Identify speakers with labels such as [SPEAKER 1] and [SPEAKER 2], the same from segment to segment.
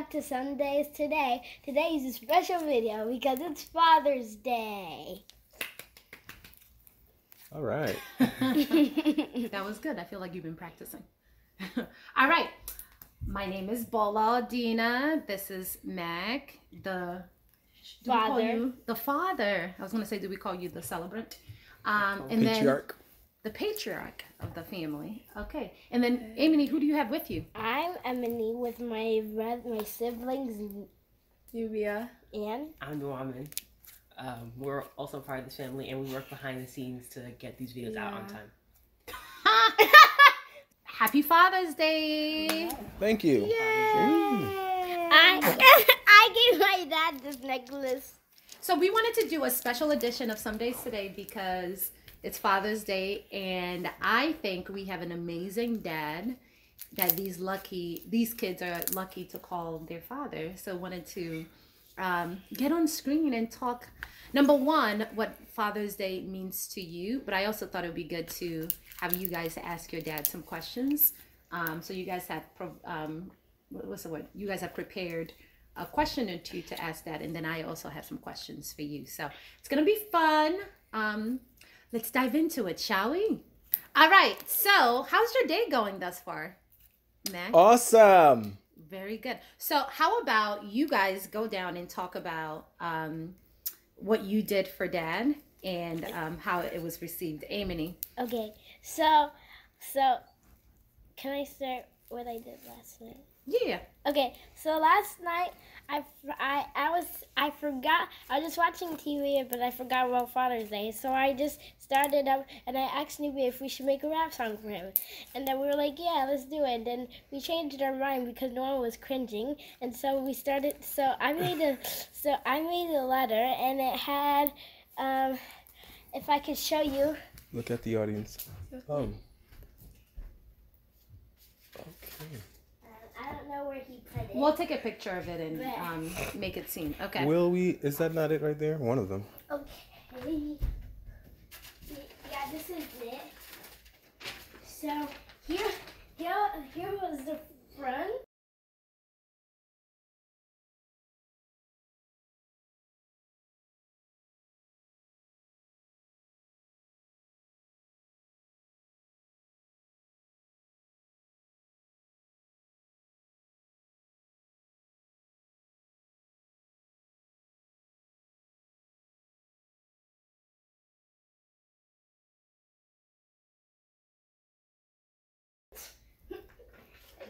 [SPEAKER 1] guys? Welcome back to Sundays Today. Today is a special video because it's Father's Day.
[SPEAKER 2] All right.
[SPEAKER 3] that was good. I feel like you've been practicing. All right. My name is Bola Dina. This is Mac, the do we call
[SPEAKER 1] Father.
[SPEAKER 3] you the father. I was gonna say, do we call you the celebrant? Um, and then
[SPEAKER 2] Patriarch.
[SPEAKER 3] The patriarch of the family. Okay. And then Amy, who do you have with you?
[SPEAKER 1] I'm Emily with my my siblings,
[SPEAKER 4] Nubia.
[SPEAKER 1] and
[SPEAKER 5] I'm Nuamin. Um, we're also part of this family, and we work behind the scenes to get these videos out on time.
[SPEAKER 3] Happy Father's Day!
[SPEAKER 2] Thank you. Yay.
[SPEAKER 1] I I gave my dad this necklace.
[SPEAKER 3] So we wanted to do a special edition of Some Days Today because it's Father's Day, and I think we have an amazing dad that these lucky these kids are lucky to call their father. So wanted to um, get on screen and talk. Number one, what Father's Day means to you, but I also thought it would be good to have you guys ask your dad some questions. Um, so you guys have um, what- what's the word? You guys have prepared a question or two to ask that, and then I also have some questions for you. So it's gonna be fun. Um, let's dive into it, shall we? All right. So how's your day going thus far, Mac?
[SPEAKER 2] Awesome.
[SPEAKER 3] Very good. So how about you guys go down and talk about um, what you did for Dad and um, how it was received, Amity.
[SPEAKER 1] Okay, so so can I start what I did last night?
[SPEAKER 3] Yeah.
[SPEAKER 1] Okay, so last night I, I, I was I forgot I was just watching TV but I forgot about Father's Day so I just started up and I asked Nubia if we should make a rap song for him and then we were like yeah let's do it and then we changed our mind because no one was cringing and so we started so I made a so I made a letter and it had um if I could show you
[SPEAKER 2] Look at the audience. Oh. Okay.
[SPEAKER 1] I don't know where he put it
[SPEAKER 3] We'll take a picture of it and um, make it seen. Okay.
[SPEAKER 2] Will we? Is that not it right there? One of them.
[SPEAKER 1] Okay. Yeah, this is it. So here, here, here was the front.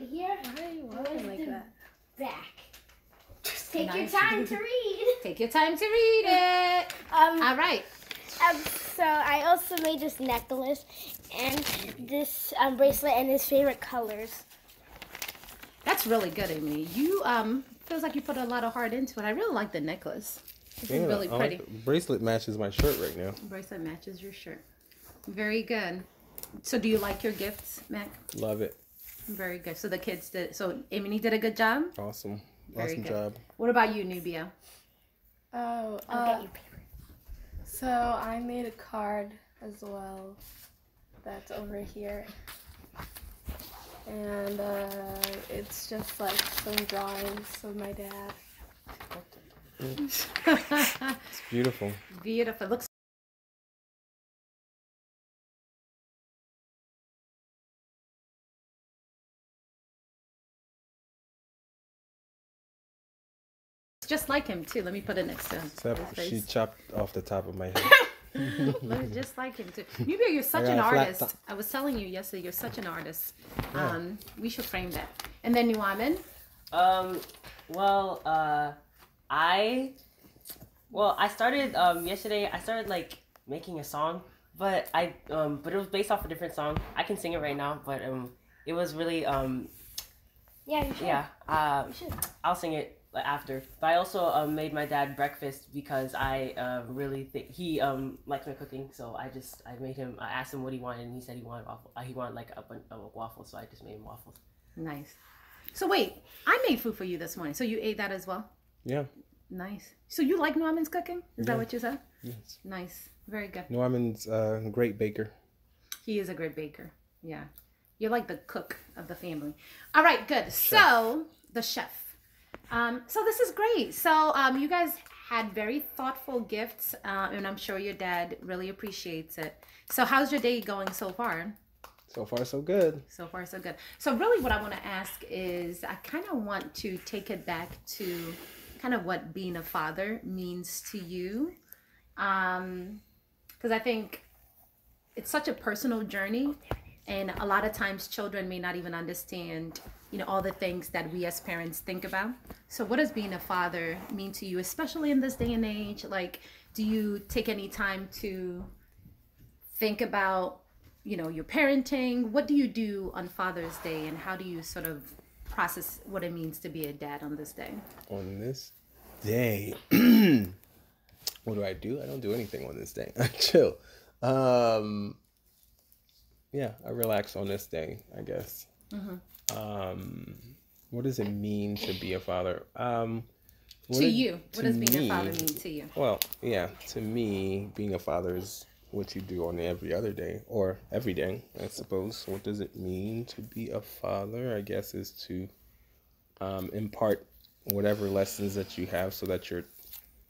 [SPEAKER 1] Here
[SPEAKER 4] Why are you walking like that?
[SPEAKER 1] back. Take
[SPEAKER 3] Nice.
[SPEAKER 1] your time to read.
[SPEAKER 3] Take your time to read it.
[SPEAKER 1] Um,
[SPEAKER 3] All right.
[SPEAKER 1] um, so I also made this necklace and this um, bracelet and his favorite colors.
[SPEAKER 3] That's really good, Amy. You um feels like you put a lot of heart into it. I really like the necklace. This is really
[SPEAKER 2] I like
[SPEAKER 3] pretty.
[SPEAKER 2] the bracelet matches my shirt right now.
[SPEAKER 3] Bracelet matches your shirt. Very good. So do you like your gifts, Mac?
[SPEAKER 2] Love it.
[SPEAKER 3] Very good. So the kids did so Amy did a good job.
[SPEAKER 2] Awesome.
[SPEAKER 3] Very
[SPEAKER 2] awesome
[SPEAKER 3] good.
[SPEAKER 2] job.
[SPEAKER 3] What about you, Nubia?
[SPEAKER 4] Oh,
[SPEAKER 1] I'll
[SPEAKER 4] uh,
[SPEAKER 1] get you paper.
[SPEAKER 4] so I made a card as well. That's over here. And uh, it's just like some drawings of my dad.
[SPEAKER 2] It's beautiful.
[SPEAKER 3] Beautiful. Looks just like him too. Let me put it next to him.
[SPEAKER 2] Except she chopped off the top of my head.
[SPEAKER 3] Looks just like him too. Nubia, you're such an artist.
[SPEAKER 2] top.
[SPEAKER 3] I was telling you yesterday, you're such an artist.
[SPEAKER 2] Yeah.
[SPEAKER 3] Um, we should frame that. And then Nuamin.
[SPEAKER 5] Um, well, uh, I, well, I started um yesterday. I started like making a song, but I um, but it was based off a different song. I can sing it right now, but um, it was really um,
[SPEAKER 1] Yeah, you should.
[SPEAKER 5] yeah. Uh,
[SPEAKER 1] You should.
[SPEAKER 5] I'll sing it like, after. But I also um, made my dad breakfast because I uh, really think he um, likes my cooking. So I just I made him. I asked him what he wanted, and he said he wanted waffle. Uh, he wanted like a, bun- a waffle, so I just made him waffles.
[SPEAKER 3] Nice. So wait, I made food for you this morning. So you ate that as well?
[SPEAKER 2] Yeah.
[SPEAKER 3] Nice. So you like Norman's cooking? Is that what you said?
[SPEAKER 2] Yes.
[SPEAKER 3] Nice. Very good.
[SPEAKER 2] Norman's a great baker.
[SPEAKER 3] He is a great baker. Yeah. You're like the cook of the family. All right, good. So, the chef. Um, so this is great. So um, you guys had very thoughtful gifts, uh, and I'm sure your dad really appreciates it. So how's your day going so far?
[SPEAKER 2] So far, so good.
[SPEAKER 3] So far, so good. So, really, what I want to ask is I kind of want to take it back to kind of what being a father means to you. Because I think it's such a personal journey. And a lot of times, children may not even understand, you know, all the things that we as parents think about. So, what does being a father mean to you, especially in this day and age? Like, do you take any time to think about you know your parenting what do you do on father's day and how do you sort of process what it means to be a dad on this day
[SPEAKER 2] On this day, what do I do? I don't do anything on this day. I chill. Um, yeah, I relax on this day, I guess. Um, what does it mean to be a father? Um,
[SPEAKER 3] to
[SPEAKER 2] it-
[SPEAKER 3] you what
[SPEAKER 2] to
[SPEAKER 3] does being a father mean to you
[SPEAKER 2] Well, yeah, to me, being a father is what you do on every other day or every day, I suppose. What does it mean to be a father? I guess is to um, impart whatever lessons that you have so that your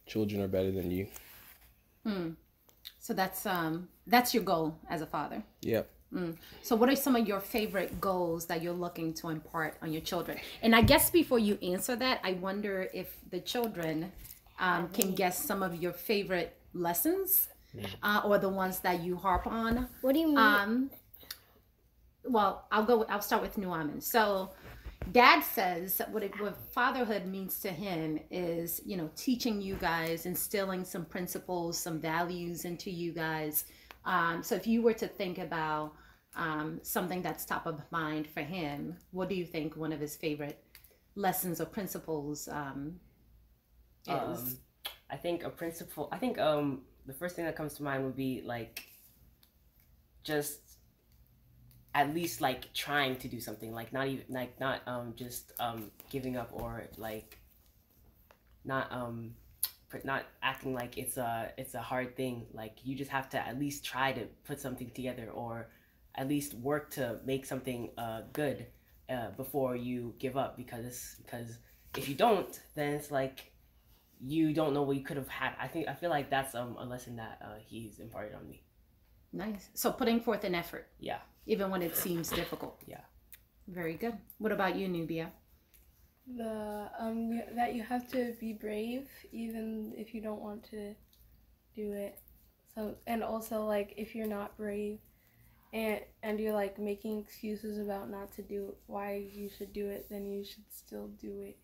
[SPEAKER 2] children are better than you. Hmm.
[SPEAKER 3] so that's um that's your goal as a father
[SPEAKER 2] Yep.
[SPEAKER 3] So what are some of your favorite goals that you're looking to impart on your children and i guess before you answer that i wonder if the children um, can guess some of your favorite lessons uh, or the ones that you harp on
[SPEAKER 1] What do you mean?
[SPEAKER 3] Um, well, I'll go. I'll start with Nuamin. So, Dad says what it, what fatherhood means to him is, you know, teaching you guys, instilling some principles, some values into you guys. Um, so, if you were to think about um, something that's top of mind for him, what do you think one of his favorite lessons or principles um, is?
[SPEAKER 5] Um, I think a principle. I think um the first thing that comes to mind would be like just at least like trying to do something like not even like not um just um giving up or like not um not acting like it's a it's a hard thing like you just have to at least try to put something together or at least work to make something uh good uh, before you give up because because if you don't then it's like you don't know what you could have had. I think I feel like that's um, a lesson that uh, he's imparted on me.
[SPEAKER 3] nice. So, putting forth an effort,
[SPEAKER 5] Yeah.
[SPEAKER 3] even when it seems difficult.
[SPEAKER 5] Yeah.
[SPEAKER 3] Very good. What about you, Nubia?
[SPEAKER 4] The um that you have to be brave even if you don't want to do it. So and also like if you're not brave and and you're like making excuses about not to do why you should do it, then you should still do it.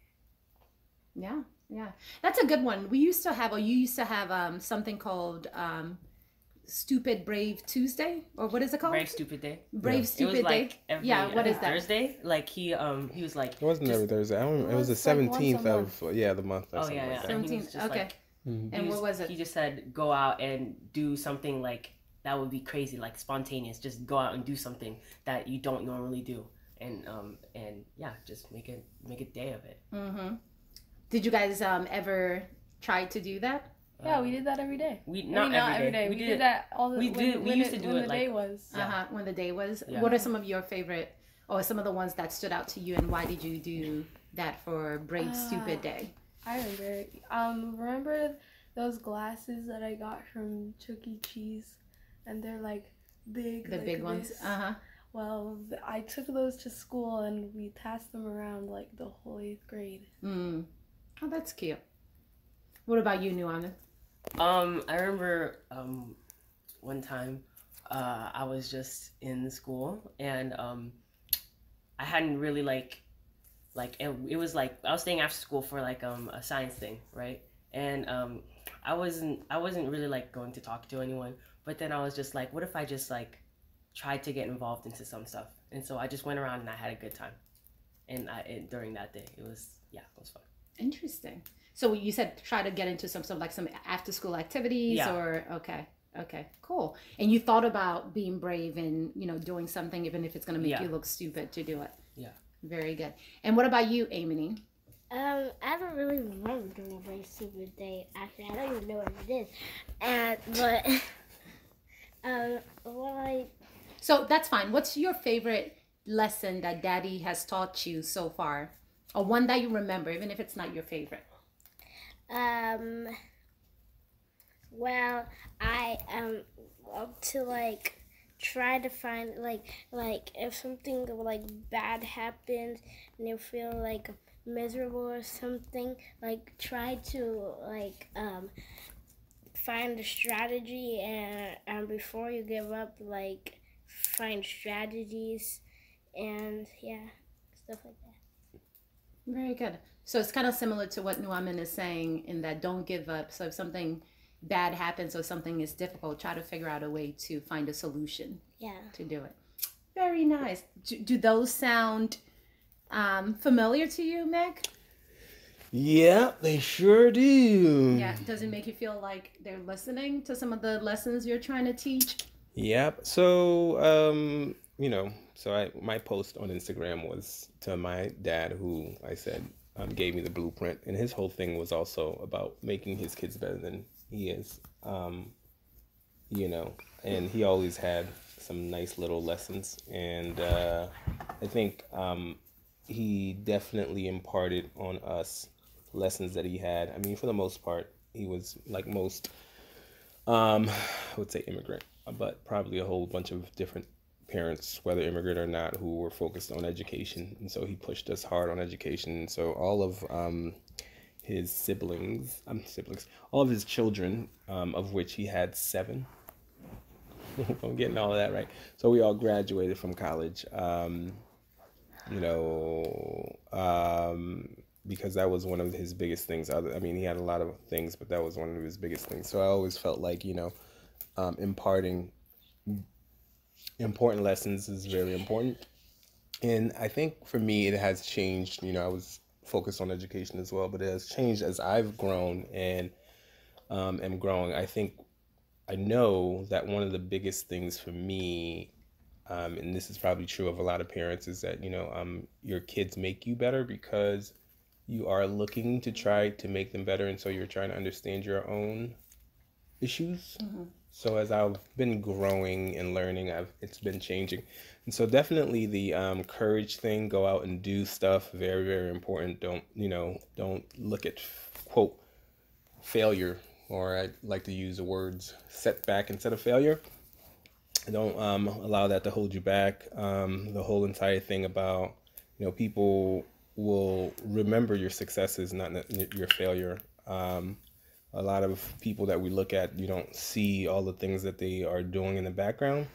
[SPEAKER 3] Yeah, yeah, that's a good one. We used to have, or you used to have, um, something called um, "Stupid Brave Tuesday," or what is it called?
[SPEAKER 5] Brave stupid day.
[SPEAKER 3] Brave
[SPEAKER 5] It was
[SPEAKER 3] Stupid
[SPEAKER 5] like
[SPEAKER 3] Day.
[SPEAKER 5] every
[SPEAKER 3] yeah, what
[SPEAKER 5] uh,
[SPEAKER 3] is that?
[SPEAKER 5] Thursday. Like he um he was like
[SPEAKER 2] It wasn't
[SPEAKER 5] Just-
[SPEAKER 2] every Thursday. I don't remember. It was the
[SPEAKER 4] It was like once a
[SPEAKER 2] seventeenth of yeah the month. Or
[SPEAKER 5] oh yeah yeah.
[SPEAKER 2] Like that.
[SPEAKER 5] and he was
[SPEAKER 3] 17th,
[SPEAKER 5] just
[SPEAKER 3] okay.
[SPEAKER 5] like-
[SPEAKER 2] Mhm.
[SPEAKER 3] And
[SPEAKER 5] he
[SPEAKER 3] what was it?
[SPEAKER 5] He just said go out and do something like that would be crazy like spontaneous. Just go out and do something that you don't normally do. And um and yeah, just make it make a day of it.
[SPEAKER 3] Mm-hmm. Did you guys um ever try to do that?
[SPEAKER 4] Yeah, we did that every day.
[SPEAKER 5] We
[SPEAKER 4] I mean,
[SPEAKER 5] not,
[SPEAKER 4] not
[SPEAKER 5] every day.
[SPEAKER 4] We,
[SPEAKER 5] We,
[SPEAKER 4] did, that all the
[SPEAKER 5] we
[SPEAKER 4] when,
[SPEAKER 5] did- we used
[SPEAKER 4] it,
[SPEAKER 5] to do
[SPEAKER 4] when
[SPEAKER 5] it,
[SPEAKER 4] the
[SPEAKER 5] like-
[SPEAKER 4] day was.
[SPEAKER 5] Yeah.
[SPEAKER 3] Uh-huh. When the day was.
[SPEAKER 5] Yeah.
[SPEAKER 3] What are some of your favorite, or some of the ones that stood out to you, and why did you do that for Brave Stupid
[SPEAKER 4] Ah.
[SPEAKER 3] Day?
[SPEAKER 4] I remember. Um, remember those glasses that I got from Chuck E. Cheese, and they're like big.
[SPEAKER 3] The
[SPEAKER 4] like
[SPEAKER 3] big ones. Uh huh.
[SPEAKER 4] Well, I took those to school and we passed them around like the whole eighth grade.
[SPEAKER 3] Mm. Oh, that's cute. What about you, Nuana?
[SPEAKER 5] Um, I remember um, one time uh, I was just in school and um, I hadn't really like like it, it was like I was staying after school for like um a science thing, right? And um, I wasn't I wasn't really like going to talk to anyone, but then I was just like, what if I just like tried to get involved into some stuff? And so I just went around and I had a good time. And I and during that day, it was yeah, it was fun.
[SPEAKER 3] Interesting. So you said try to get into some sort of like some after school activities
[SPEAKER 5] Yeah.
[SPEAKER 3] or okay. Okay, cool. And you thought about being brave and, you know, doing something even if it's going to make
[SPEAKER 5] Yeah.
[SPEAKER 3] you look stupid to do it.
[SPEAKER 5] Yeah.
[SPEAKER 3] Very good. And what about you, Amy?
[SPEAKER 1] Um, I don't really remember doing a very stupid day. Actually, I don't even know what it is. And but um, what I
[SPEAKER 3] So that's fine. What's your favorite lesson that daddy has taught you so far or one that you remember, even if it's not your favorite.
[SPEAKER 1] Um. Well, I um to like try to find like like if something like bad happens and you feel like miserable or something, like try to like um find a strategy and and before you give up, like find strategies and yeah, stuff like that.
[SPEAKER 3] Very good. So it's kind of similar to what Nuamin is saying in that don't give up. So if something bad happens or something is difficult, try to figure out a way to find a solution
[SPEAKER 1] Yeah.
[SPEAKER 3] to do it. Very nice. Do, do those sound um, familiar to you, Mac?
[SPEAKER 2] Yeah, they sure do.
[SPEAKER 3] Yeah. Does it make you feel like they're listening to some of the lessons you're trying to teach?
[SPEAKER 2] Yep. So, um, you know, so I my post on Instagram was to my dad, who I said um, gave me the blueprint, and his whole thing was also about making his kids better than he is. Um, you know, and he always had some nice little lessons, and uh, I think um, he definitely imparted on us lessons that he had. I mean, for the most part, he was like most um, I would say immigrant, but probably a whole bunch of different parents, whether immigrant or not, who were focused on education. And so he pushed us hard on education. So all of um, his siblings, um, siblings, all of his children, um, of which he had seven. I'm getting all of that right. So we all graduated from college. Um, you know, um, because that was one of his biggest things. Other, I mean, he had a lot of things, but that was one of his biggest things. So I always felt like you know, um, imparting important lessons is very important. And I think for me, it has changed. You know, I was focused on education as well, but it has changed as I've grown and um, am growing. I think I know that one of the biggest things for me um, and this is probably true of a lot of parents is that you know um, your kids make you better because you are looking to try to make them better and so you're trying to understand your own issues so as i've been growing and learning i've it's been changing and so definitely the um, courage thing go out and do stuff very very important don't you know don't look at quote failure or i like to use the words setback instead of failure don't um, allow that to hold you back. Um, the whole entire thing about, you know, people will remember your successes, not your failure. Um, a lot of people that we look at, you don't see all the things that they are doing in the background.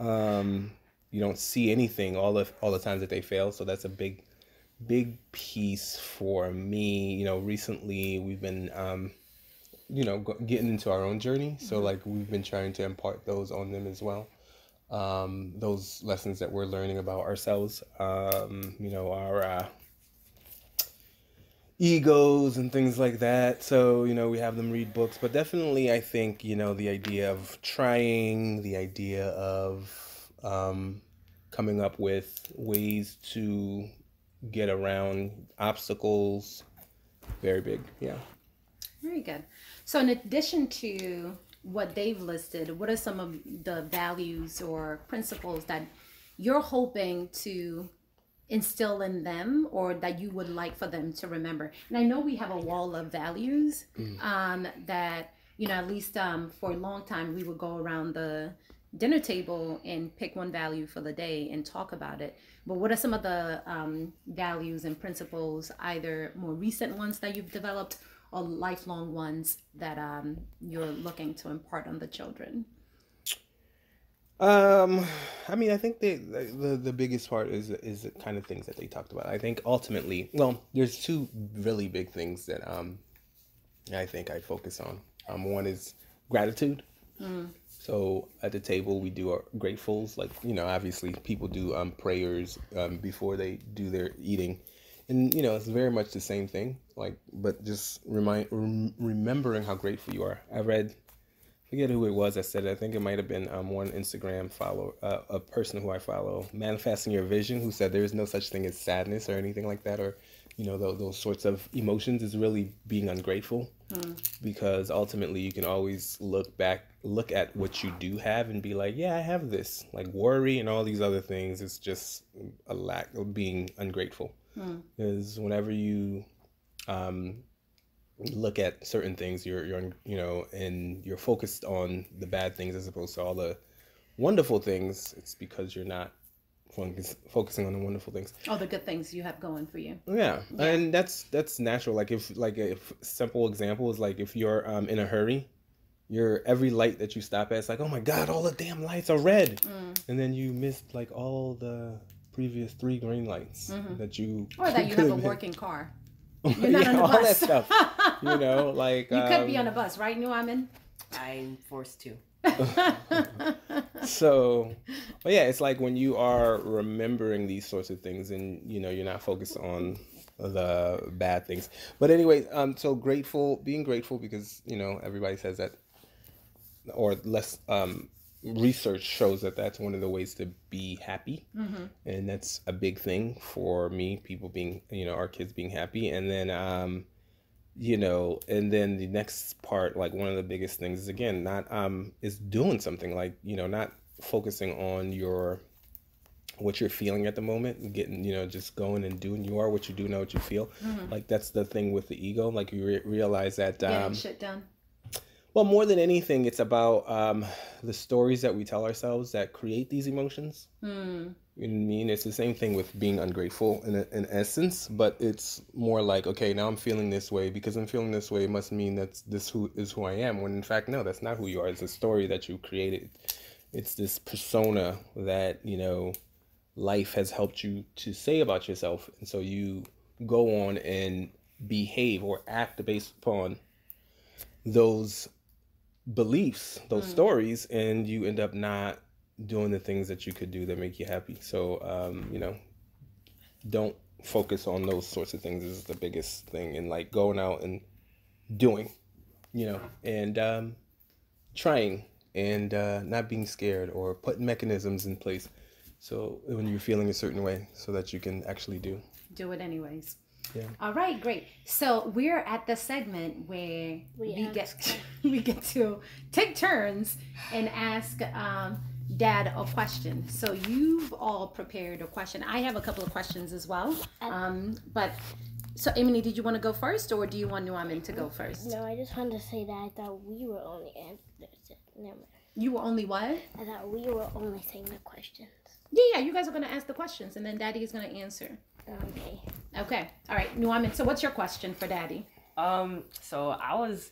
[SPEAKER 2] Um, you don't see anything all the all the times that they fail. So that's a big, big piece for me. You know, recently we've been um, you know getting into our own journey so like we've been trying to impart those on them as well um, those lessons that we're learning about ourselves um, you know our uh, egos and things like that so you know we have them read books but definitely i think you know the idea of trying the idea of um, coming up with ways to get around obstacles very big yeah
[SPEAKER 3] Very good. So, in addition to what they've listed, what are some of the values or principles that you're hoping to instill in them or that you would like for them to remember? And I know we have a wall of values um, that, you know, at least um, for a long time, we would go around the dinner table and pick one value for the day and talk about it. But what are some of the um, values and principles, either more recent ones that you've developed or lifelong ones that um, you're looking to impart on the children?
[SPEAKER 2] Um, I mean, I think the, the the biggest part is is the kind of things that they talked about. I think ultimately, well, there's two really big things that um, I think I focus on. Um, one is gratitude. So at the table, we do our gratefuls. Like you know, obviously, people do um prayers um before they do their eating, and you know, it's very much the same thing. Like, but just remind rem- remembering how grateful you are. I read forget who it was that said it. I think it might have been um, one Instagram follow, uh, a person who I follow, manifesting your vision, who said there is no such thing as sadness or anything like that, or you know those, those sorts of emotions is really being ungrateful, because ultimately you can always look back, look at what you do have, and be like, yeah, I have this. Like worry and all these other things is just a lack of being ungrateful.
[SPEAKER 3] Hmm.
[SPEAKER 2] Whenever you um, look at certain things, you're you're you know, and you're focused on the bad things as opposed to all the wonderful things. It's because you're not focus, focusing on the wonderful things.
[SPEAKER 3] All the good things you have going for you.
[SPEAKER 2] Yeah.
[SPEAKER 3] Yeah.
[SPEAKER 2] and that's that's natural. Like if like a simple example is like if you're um in a hurry, you're every light that you stop at, it's like oh my god, all the damn lights are red,
[SPEAKER 3] Mm.
[SPEAKER 2] and then you missed like all the previous three green lights
[SPEAKER 3] Mhm.
[SPEAKER 2] that you
[SPEAKER 3] Or that you have a working car. You're not
[SPEAKER 2] yeah,
[SPEAKER 3] on the
[SPEAKER 2] all
[SPEAKER 3] bus.
[SPEAKER 2] that stuff. You know, like
[SPEAKER 3] you could be
[SPEAKER 2] um,
[SPEAKER 3] on a bus, right, Nuamin?
[SPEAKER 5] I'm forced to.
[SPEAKER 2] so but yeah it's like when you are remembering these sorts of things and you know you're not focused on the bad things but anyway um so grateful being grateful because you know everybody says that or less um research shows that that's one of the ways to be happy and that's a big thing for me people being you know our kids being happy and then um you know and then the next part like one of the biggest things is again not um is doing something like you know not focusing on your what you're feeling at the moment and getting you know just going and doing you are what you do know what you feel. Like that's the thing with the ego. Like you re- realize that
[SPEAKER 3] Getting
[SPEAKER 2] um
[SPEAKER 3] shit done.
[SPEAKER 2] Well more than anything it's about um the stories that we tell ourselves that create these emotions
[SPEAKER 3] Hmm.
[SPEAKER 2] you know I mean? It's the same thing with being ungrateful in, in essence, but it's more like, okay, now I'm feeling this way because I'm feeling this way. Must mean that this who is who I am. When in fact, no, that's not who you are. It's a story that you created. It's this persona that you know life has helped you to say about yourself, and so you go on and behave or act based upon those beliefs, those stories, and you end up not doing the things that you could do that make you happy. So, um, you know, don't focus on those sorts of things is the biggest thing. And like going out and doing, you know, and um, trying and uh, not being scared or putting mechanisms in place. So when you're feeling a certain way, so that you can actually do.
[SPEAKER 3] Do it anyways.
[SPEAKER 2] Yeah.
[SPEAKER 3] All right, great. So we're at the segment where we,
[SPEAKER 1] We
[SPEAKER 3] get we get to take turns and ask um, Dad a question. So you've all prepared a question. I have a couple of questions as well. Um, but so Emily, did you want to go first, or do you want Nuamin to go first?
[SPEAKER 1] No, I just wanted to say that I thought we were only answers. Never mind.
[SPEAKER 3] You were only what?
[SPEAKER 1] I thought we were only saying the questions.
[SPEAKER 3] Yeah, yeah. You guys are gonna ask the questions, and then Daddy is gonna answer.
[SPEAKER 1] Okay.
[SPEAKER 3] Okay. All right, Nuamin. So what's your question for Daddy?
[SPEAKER 5] Um, so I was,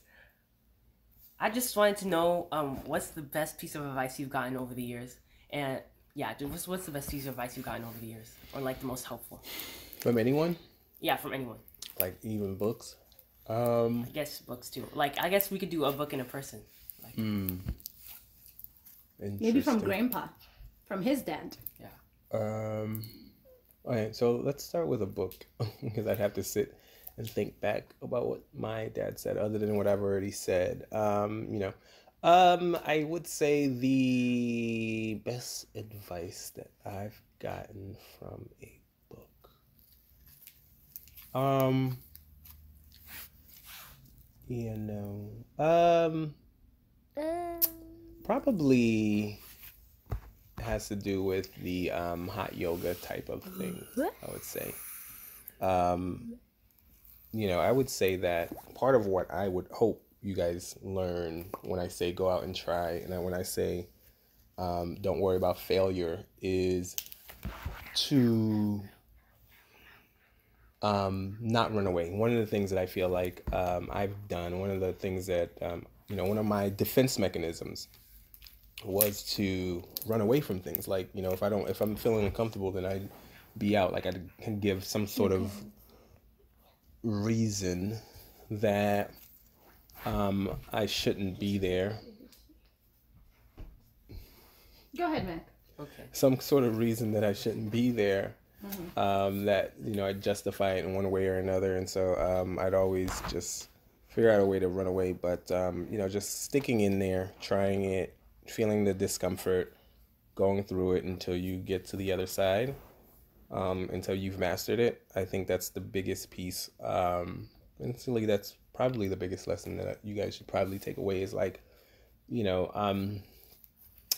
[SPEAKER 5] I just wanted to know, um, what's the best piece of advice you've gotten over the years, and yeah, what's, what's the best piece of advice you've gotten over the years, or like the most helpful?
[SPEAKER 2] From anyone,
[SPEAKER 5] Yeah, from anyone.
[SPEAKER 2] like even books. Um,
[SPEAKER 5] I guess books too. Like I guess we could do a book and a person.
[SPEAKER 3] Like maybe from. Grandpa, from his dad. Yeah.
[SPEAKER 2] Um, all right, so let's start with a book because I'd have to sit and think back about what my dad said, other than what I've already said. Um, you know, um, I would say the best advice that I've gotten from a book. Um, you know, um,
[SPEAKER 1] Um,
[SPEAKER 2] probably has to do with the um, hot yoga type of thing. I would say. Um, you know, I would say that part of what I would hope you guys learn when I say go out and try, and when I say um, don't worry about failure, is to um, not run away. One of the things that I feel like um, I've done, one of the things that um, you know, one of my defense mechanisms was to run away from things. Like you know, if I don't, if I'm feeling uncomfortable, then I'd be out. Like I can give some sort of reason that um, I shouldn't be there.
[SPEAKER 3] Go ahead, Mac.
[SPEAKER 5] Okay.
[SPEAKER 2] some sort of reason that I shouldn't be there. Um, that you know I justify it in one way or another, and so um, I'd always just figure out a way to run away. But um, you know, just sticking in there, trying it, feeling the discomfort, going through it until you get to the other side, um, until you've mastered it. I think that's the biggest piece. Um, and silly, that's probably the biggest lesson that you guys should probably take away is like, you know, um,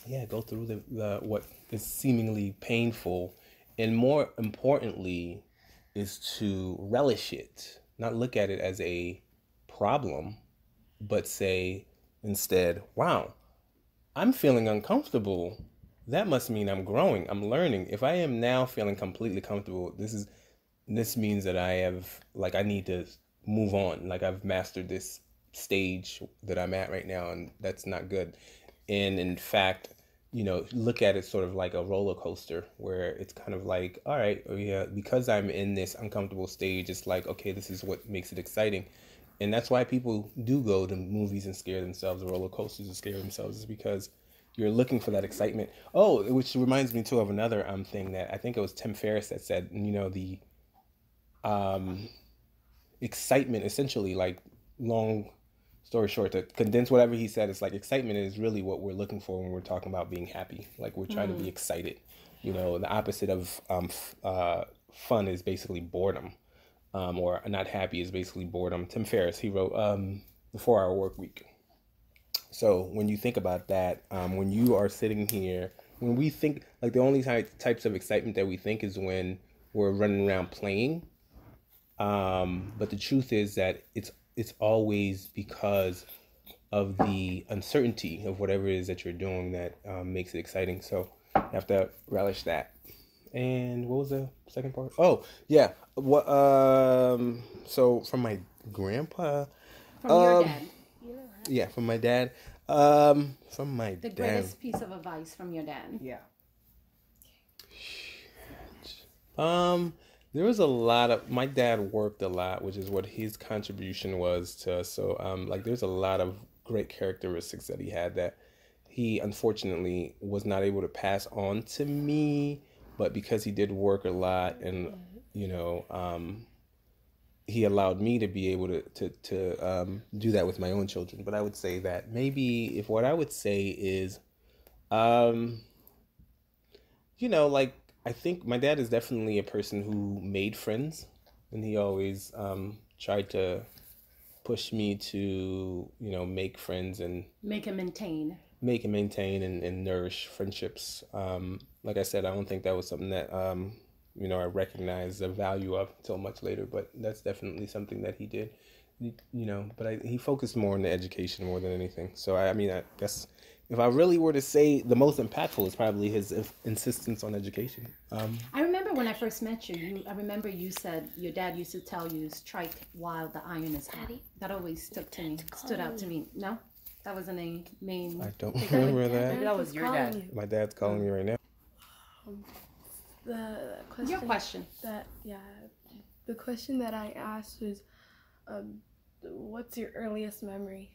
[SPEAKER 2] yeah, go through the, the what is seemingly painful, and more importantly, is to relish it, not look at it as a problem, but say instead, wow, I'm feeling uncomfortable. That must mean I'm growing. I'm learning. If I am now feeling completely comfortable, this is this means that I have like I need to move on. Like I've mastered this stage that I'm at right now and that's not good. And in fact, you know, look at it sort of like a roller coaster where it's kind of like, all right, oh yeah, because I'm in this uncomfortable stage, it's like, okay, this is what makes it exciting. And that's why people do go to movies and scare themselves, roller coasters and scare themselves, is because you're looking for that excitement. Oh, which reminds me too of another um thing that I think it was Tim Ferriss that said, you know, the um excitement essentially like long story short to condense whatever he said it's like excitement is really what we're looking for when we're talking about being happy. Like we're trying to be excited. You know the opposite of um, f- uh, fun is basically boredom um, or not happy is basically boredom tim ferriss he wrote um, the four hour work week so when you think about that um, when you are sitting here when we think like the only ty- types of excitement that we think is when we're running around playing um, but the truth is that it's it's always because of the uncertainty of whatever it is that you're doing that um, makes it exciting. So you have to relish that. And what was the second part? Oh yeah, what? Um, so from my grandpa,
[SPEAKER 3] From your
[SPEAKER 2] Um,
[SPEAKER 3] dad.
[SPEAKER 2] yeah, from my dad, um, from my
[SPEAKER 3] The
[SPEAKER 2] dad.
[SPEAKER 3] greatest piece of advice from your dad.
[SPEAKER 5] Yeah.
[SPEAKER 2] Um, there was a lot of my dad worked a lot, which is what his contribution was to us. So um, like there's a lot of great characteristics that he had that he unfortunately was not able to pass on to me, but because he did work a lot and you know um, he allowed me to be able to to to um, do that with my own children. But I would say that maybe if what I would say is, um, you know, like I think my dad is definitely a person who made friends, and he always um, tried to push me to you know make friends and
[SPEAKER 3] Make him maintain.
[SPEAKER 2] Make and maintain and, and nourish friendships. Um, like I said, I don't think that was something that um, you know I recognized the value of until much later, but that's definitely something that he did. You you know, but I, he focused more on the education more than anything. So I, I mean, I guess if I really were to say the most impactful is probably his if- insistence on education. Um,
[SPEAKER 3] I remember when I first met you, you I remember you said your dad used to tell you strike while the iron is hot. That always stuck to me, stood out to me. No? That wasn't a main
[SPEAKER 2] I don't remember that.
[SPEAKER 5] That was your dad.
[SPEAKER 4] you.
[SPEAKER 2] My dad's calling me right now.
[SPEAKER 4] The question.
[SPEAKER 3] Your question.
[SPEAKER 4] That yeah, the question that I asked was, um, what's your earliest memory?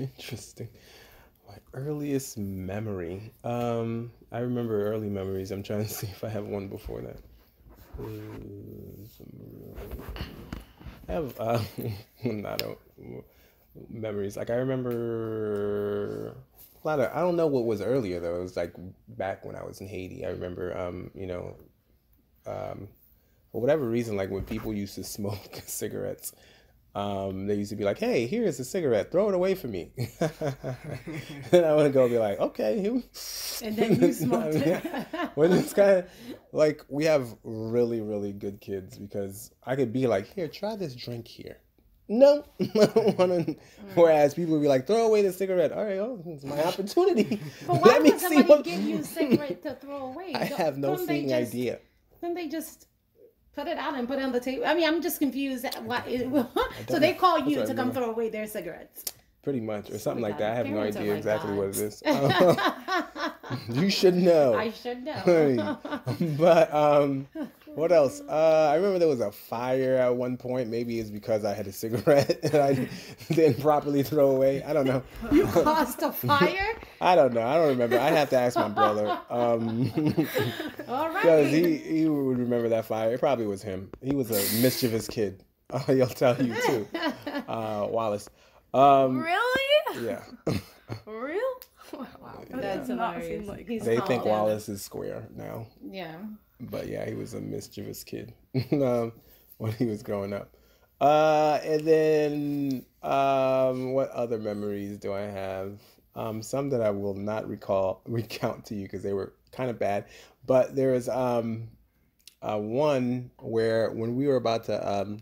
[SPEAKER 2] Interesting. My earliest memory. Um, I remember early memories. I'm trying to see if I have one before that. I have uh, not a, memories. Like I remember a lot of. I don't know what was earlier though. It was like back when I was in Haiti. I remember, um, you know, um, for whatever reason, like when people used to smoke cigarettes, um, they used to be like, "Hey, here's a cigarette. Throw it away from me." and I would go and be like, "Okay." here-
[SPEAKER 3] And then you smoked it.
[SPEAKER 2] When it's kind of like we have really, really good kids because I could be like, "Here, try this drink here." No, I don't want to. Whereas people would be like, "Throw away the cigarette." All right, oh, it's my opportunity.
[SPEAKER 3] But why
[SPEAKER 2] Let me
[SPEAKER 3] would somebody
[SPEAKER 2] what-
[SPEAKER 3] give you a cigarette to throw away?
[SPEAKER 2] I
[SPEAKER 3] Don't-
[SPEAKER 2] have no freaking idea.
[SPEAKER 3] Then they just put it out and put it on the table. I mean, I'm just confused. Why so they call you to come throw away their cigarettes.
[SPEAKER 2] Pretty much, or something like that. I have no idea
[SPEAKER 3] like
[SPEAKER 2] exactly what it is. you should know.
[SPEAKER 3] I should know.
[SPEAKER 2] But um, what else? Uh, I remember there was a fire at one point. Maybe it's because I had a cigarette and I didn't properly throw away. I don't know.
[SPEAKER 3] you caused a fire.
[SPEAKER 2] I don't know. I don't remember. I'd have to ask my brother. Um,
[SPEAKER 3] All right.
[SPEAKER 2] because he he would remember that fire. It probably was him. He was a mischievous kid. Uh, he'll tell you too, uh, Wallace. Um,
[SPEAKER 4] Really?
[SPEAKER 2] yeah,
[SPEAKER 4] Real? Wow.
[SPEAKER 3] That's
[SPEAKER 4] does not
[SPEAKER 3] hilarious.
[SPEAKER 4] like
[SPEAKER 2] they
[SPEAKER 3] calm
[SPEAKER 2] think. Wallace is square now.
[SPEAKER 3] Yeah.
[SPEAKER 2] But yeah, he was a mischievous kid um, when he was growing up. Uh, and then um, what other memories do I have? Um, some that I will not recall recount to you because they were kind of bad. But there was um, Uh, one where when we were about to um,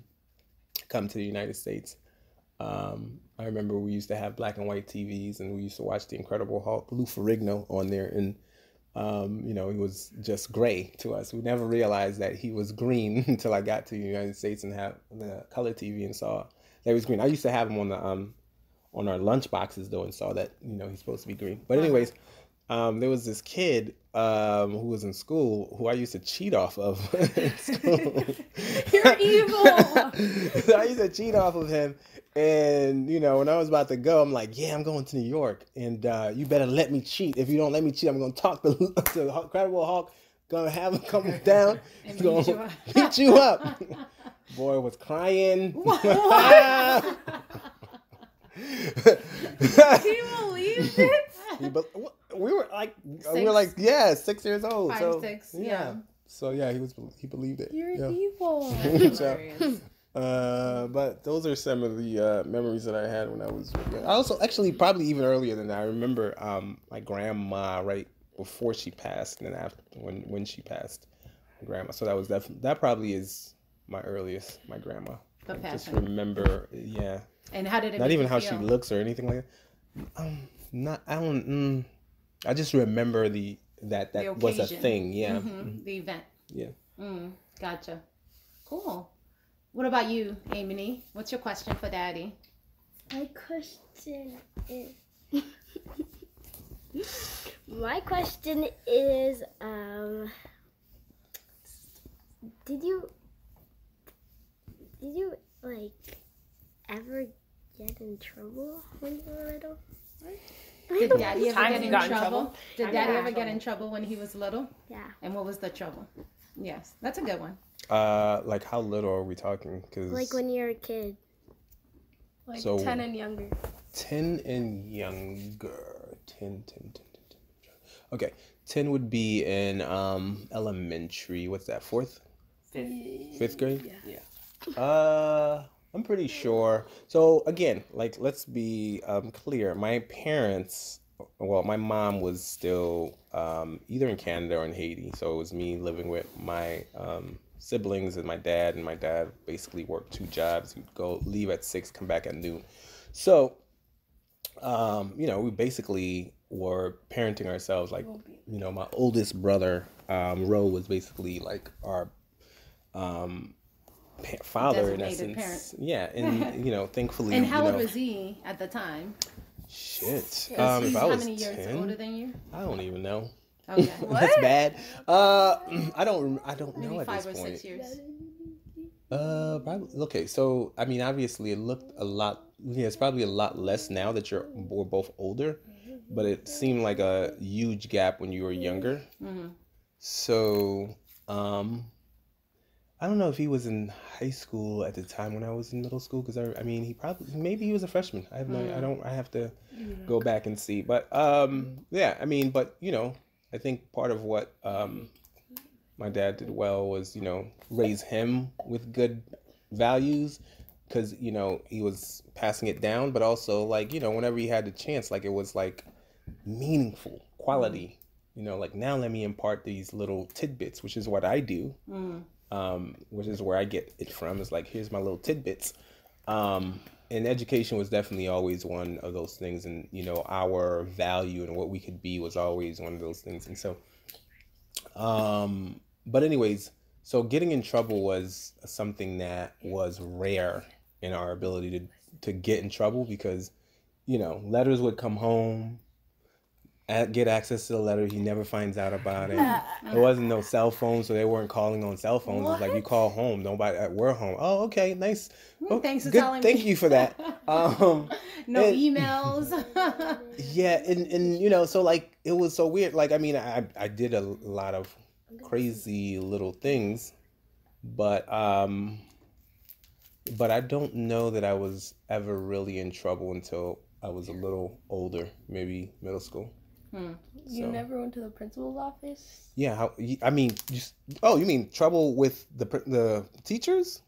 [SPEAKER 2] come to the United States, um, I remember we used to have black and white TVs, and we used to watch The Incredible Hulk, Lou Ferrigno on there, and um, you know he was just gray to us. We never realized that he was green until I got to the United States and had the color TV and saw that he was green. I used to have him on the um, on our lunch boxes though, and saw that you know he's supposed to be green. But anyways, um, there was this kid um, who was in school who I used to cheat off of.
[SPEAKER 4] You're evil.
[SPEAKER 2] I used to cheat off of him. And, you know, when I was about to go, I'm like, yeah, I'm going to New York. And uh, you better let me cheat. If you don't let me cheat, I'm going to talk to, to the Incredible Hulk. Going to have him come down.
[SPEAKER 3] And
[SPEAKER 2] going
[SPEAKER 3] beat you
[SPEAKER 2] to
[SPEAKER 3] up.
[SPEAKER 2] beat you up. Boy was crying.
[SPEAKER 4] Can you believe this?
[SPEAKER 2] He be- we were like, we
[SPEAKER 3] Six.
[SPEAKER 2] were like, yeah, six years old.
[SPEAKER 3] Five,
[SPEAKER 2] so,
[SPEAKER 3] six, yeah.
[SPEAKER 2] So yeah, he was, he believed it.
[SPEAKER 4] You're
[SPEAKER 2] yeah.
[SPEAKER 4] evil.
[SPEAKER 3] Hilarious.
[SPEAKER 2] Uh, but those are some of the uh, memories that I had when I was. young. I also actually probably even earlier than that. I remember um, my grandma right before she passed, and then after when when she passed, my grandma. So that was definitely that probably is my earliest. My grandma.
[SPEAKER 3] The
[SPEAKER 2] I just remember, yeah.
[SPEAKER 3] And how did it
[SPEAKER 2] Not even how
[SPEAKER 3] feel?
[SPEAKER 2] she looks or anything like that. Um, not I don't. Mm, I just remember the that that
[SPEAKER 3] The
[SPEAKER 2] was a thing. Yeah.
[SPEAKER 3] Mhm, The event.
[SPEAKER 2] Yeah.
[SPEAKER 3] Mm, gotcha. Cool. What about you, Amy? What's your question for Daddy?
[SPEAKER 1] My question is. My question is, um, did you, did you like ever get in trouble when you were little?
[SPEAKER 3] Did Daddy ever
[SPEAKER 5] Times
[SPEAKER 3] get in trouble?
[SPEAKER 5] trouble?
[SPEAKER 3] Did
[SPEAKER 5] Times
[SPEAKER 3] Daddy ever get in trouble when he was little?
[SPEAKER 1] Yeah.
[SPEAKER 3] And what was the trouble? Yes, that's a good one.
[SPEAKER 2] Uh, like how little are we talking? Because
[SPEAKER 1] Like when you were a kid.
[SPEAKER 4] Like
[SPEAKER 2] So-
[SPEAKER 4] 10 and younger.
[SPEAKER 2] 10 and younger 10 10 10 10, 10. okay 10 would be in um elementary what's that fourth
[SPEAKER 5] Fifth.
[SPEAKER 2] fifth grade
[SPEAKER 5] Yeah.
[SPEAKER 2] uh i'm pretty sure. So again like let's be um clear. My parents well my mom was still um either in canada or in haiti. So it was me living with my um siblings and my dad and my dad basically worked two jobs. He'd go leave at six come back at noon. So um, you know, we basically were parenting ourselves. Like, you know, my oldest brother, um, Ro, was basically like our um, pa- father in essence. Yeah, and you know, thankfully,
[SPEAKER 3] And how
[SPEAKER 2] you
[SPEAKER 3] old was he at the time?
[SPEAKER 2] shit. Um, if I
[SPEAKER 3] how
[SPEAKER 2] was
[SPEAKER 3] many years
[SPEAKER 2] 10,
[SPEAKER 3] older than you?
[SPEAKER 2] I don't even know.
[SPEAKER 3] Okay.
[SPEAKER 2] That's bad. Uh, I don't. I don't know
[SPEAKER 3] Maybe
[SPEAKER 2] at
[SPEAKER 3] five
[SPEAKER 2] this
[SPEAKER 3] or
[SPEAKER 2] point.
[SPEAKER 3] six years.
[SPEAKER 2] Uh, probably. Okay, so I mean, obviously, it looked a lot. Yeah, it's probably a lot less now that you're we're both older, but it seemed like a huge gap when you were younger.
[SPEAKER 3] Mhm.
[SPEAKER 2] So, um, I don't know if he was in high school at the time when I was in middle school because I, I mean, he probably maybe he was a freshman. I have no, I don't, I have to go back and see. But um, yeah, I mean, but you know, I think part of what um my dad did well was you know raise him with good values because you know he was passing it down but also like you know whenever he had the chance like it was like meaningful quality you know like now let me impart these little tidbits which is what i do
[SPEAKER 3] Mm.
[SPEAKER 2] Um, which is where i get it from. Is like here's my little tidbits. Um, and education was definitely always one of those things and you know our value and what we could be was always one of those things and so um, but anyways, so getting in trouble was something that was rare in our ability to to get in trouble because you know letters would come home get access to the letter he never finds out about it. There wasn't no cell phone so they weren't calling on cell phones. It's like you call home. Nobody uh, we're home. Oh okay nice. Oh,
[SPEAKER 3] thanks for
[SPEAKER 2] good
[SPEAKER 3] telling
[SPEAKER 2] thank
[SPEAKER 3] me.
[SPEAKER 2] you for that. Um
[SPEAKER 3] No
[SPEAKER 2] And-
[SPEAKER 3] emails.
[SPEAKER 2] yeah and and you know so like it was so weird. Like i mean i i did a lot of crazy little things but um but i don't know that i was ever really in trouble until i was a little older maybe middle school
[SPEAKER 4] You
[SPEAKER 2] So-
[SPEAKER 4] never went to the principal's office?
[SPEAKER 2] yeah how y- i mean just oh you mean trouble with the the teachers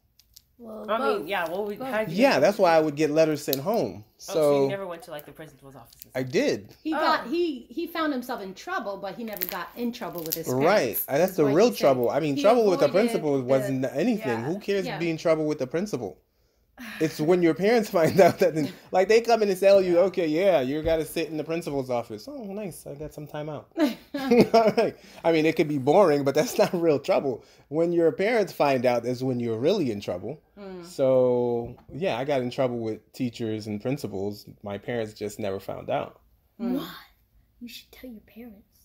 [SPEAKER 4] Well,
[SPEAKER 5] I
[SPEAKER 4] both.
[SPEAKER 5] mean, yeah. Well, we how did you
[SPEAKER 2] Yeah, that's why I would get letters sent home.
[SPEAKER 5] Oh, so,
[SPEAKER 2] So
[SPEAKER 5] you never went to like the principal's office.
[SPEAKER 2] I did.
[SPEAKER 3] He
[SPEAKER 5] Oh.
[SPEAKER 3] got he he found himself in trouble, but he never got in trouble with his parents.
[SPEAKER 2] Right. That's the real
[SPEAKER 3] he said.
[SPEAKER 2] trouble. I mean,
[SPEAKER 3] He
[SPEAKER 2] trouble with the principal
[SPEAKER 3] the-
[SPEAKER 2] wasn't anything.
[SPEAKER 4] yeah.
[SPEAKER 2] Who cares
[SPEAKER 3] Yeah.
[SPEAKER 2] to be in trouble with the principal? It's when your parents find out that, like, they come in and tell you, okay, yeah, you got to sit in the principal's office. Oh, nice. I got some time out. All right. I mean, it could be boring, but that's not real trouble. When your parents find out is when you're really in trouble.
[SPEAKER 3] Mm.
[SPEAKER 2] So, yeah, I got in trouble with teachers and principals. My parents just never found out.
[SPEAKER 3] Mm.
[SPEAKER 1] What? You should tell your parents.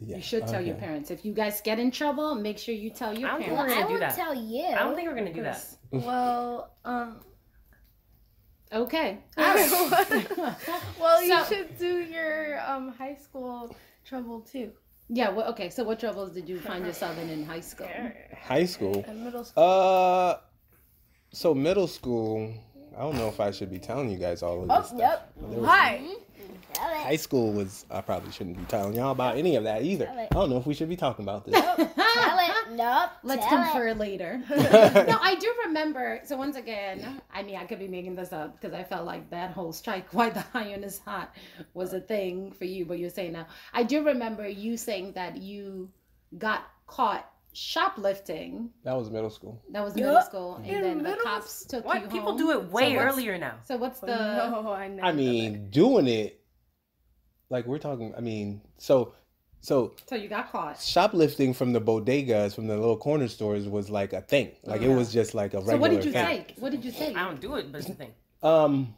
[SPEAKER 2] Yeah.
[SPEAKER 3] You should tell your parents. If you guys get in trouble, make sure you tell your
[SPEAKER 5] I don't think
[SPEAKER 1] Well,
[SPEAKER 5] we're
[SPEAKER 3] parents.
[SPEAKER 5] gonna
[SPEAKER 1] I
[SPEAKER 5] do
[SPEAKER 1] won't
[SPEAKER 5] that.
[SPEAKER 1] tell you.
[SPEAKER 5] I don't think we're gonna do that.
[SPEAKER 4] well, um,
[SPEAKER 3] Okay.
[SPEAKER 4] well, you
[SPEAKER 3] So-
[SPEAKER 4] should do your um high school trouble too,
[SPEAKER 3] yeah. Well, okay. So, what troubles did you find yourself in in high school?
[SPEAKER 2] High school.
[SPEAKER 4] and middle school.
[SPEAKER 2] Uh, so middle school. I don't know if I should be telling you guys all of
[SPEAKER 1] Oh,
[SPEAKER 2] this stuff.
[SPEAKER 1] yep.
[SPEAKER 2] There was-
[SPEAKER 4] Why?
[SPEAKER 1] Tell it.
[SPEAKER 2] High school was. I probably shouldn't be telling y'all about any of that either. I don't know if we should be talking about this.
[SPEAKER 1] Tell it. Nope.
[SPEAKER 3] Let's
[SPEAKER 1] tell
[SPEAKER 3] confer
[SPEAKER 1] It.
[SPEAKER 3] later. no, I do remember. So once again, I mean, I could be making this up because I felt like that whole strike "Why the iron is hot" was a thing for you, but you're saying now. I do remember you saying that you got caught shoplifting.
[SPEAKER 2] that was middle school.
[SPEAKER 3] That was
[SPEAKER 1] Yeah.
[SPEAKER 3] middle school, and
[SPEAKER 4] In
[SPEAKER 3] then the
[SPEAKER 4] middle
[SPEAKER 3] cops took you
[SPEAKER 5] What? People
[SPEAKER 3] home.
[SPEAKER 5] do it way
[SPEAKER 3] So
[SPEAKER 5] earlier now.
[SPEAKER 3] So what's oh, the?
[SPEAKER 4] no, I never.
[SPEAKER 2] I mean, doing it. Like we're talking. I mean, so, so
[SPEAKER 3] So you got caught.
[SPEAKER 2] shoplifting from the bodegas, from the little corner stores, was like a thing. Like it was just like a regular
[SPEAKER 3] So what did you
[SPEAKER 2] thing.
[SPEAKER 3] take? What did you take?
[SPEAKER 5] I don't do it, but it's the thing.
[SPEAKER 2] Um,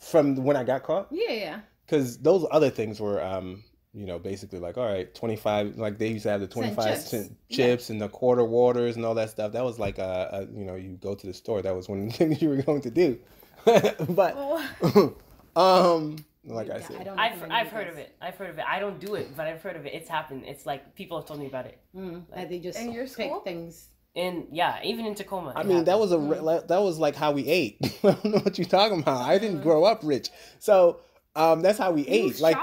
[SPEAKER 2] from when I got caught.
[SPEAKER 3] Yeah, yeah.
[SPEAKER 2] because those other things were um you know basically like all right 25 like they used to have the 25
[SPEAKER 3] chips.
[SPEAKER 2] cent
[SPEAKER 3] Yeah.
[SPEAKER 2] chips and the quarter waters and all that stuff that was like a, uh you know you go to the store that was one of the things you were going to do but
[SPEAKER 4] Well,
[SPEAKER 2] um like i
[SPEAKER 3] Yeah,
[SPEAKER 2] said
[SPEAKER 3] I don't
[SPEAKER 5] I've, I've
[SPEAKER 3] of
[SPEAKER 5] heard of it. I've heard of it. I don't do it, but I've heard of it. It's happened. It's like people have told me about it.
[SPEAKER 3] Mm, that they just
[SPEAKER 4] In your
[SPEAKER 3] pick
[SPEAKER 4] school?
[SPEAKER 3] things.
[SPEAKER 5] And yeah, even in Tacoma.
[SPEAKER 2] i
[SPEAKER 5] it
[SPEAKER 2] mean that was a re- like, that was like how we ate i don't know what you're talking about i didn't grow up rich so um that's how we
[SPEAKER 1] You
[SPEAKER 2] ate like?